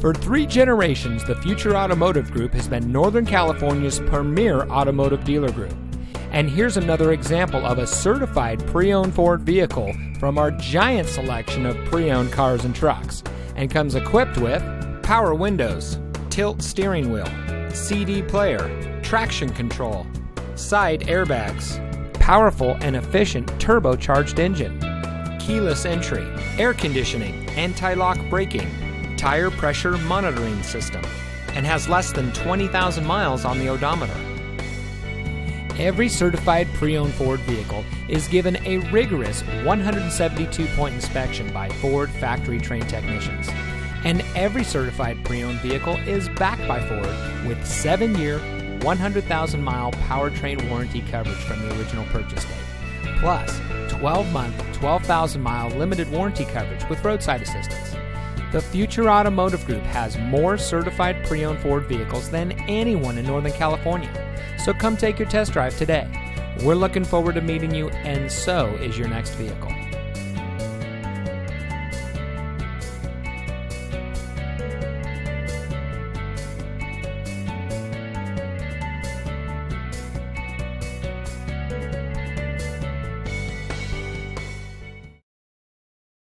For three generations, the Future Automotive Group has been Northern California's premier automotive dealer group. And here's another example of a certified pre owned Ford vehicle from our giant selection of pre owned cars and trucks, and comes equipped with power windows, tilt steering wheel, CD player, traction control, side airbags, powerful and efficient turbocharged engine, keyless entry, air conditioning, anti lock braking, tire pressure monitoring system, and has less than 20,000 miles on the odometer. Every certified pre owned Ford vehicle is given a rigorous 172 point inspection by Ford factory trained technicians. And every certified pre owned vehicle is backed by Ford with 7 year, 100,000 mile powertrain warranty coverage from the original purchase date, plus 12 month, 12,000 mile limited warranty coverage with roadside assistance. The Future Automotive Group has more certified pre owned Ford vehicles than anyone in Northern California. So come take your test drive today. We're looking forward to meeting you, and so is your next vehicle.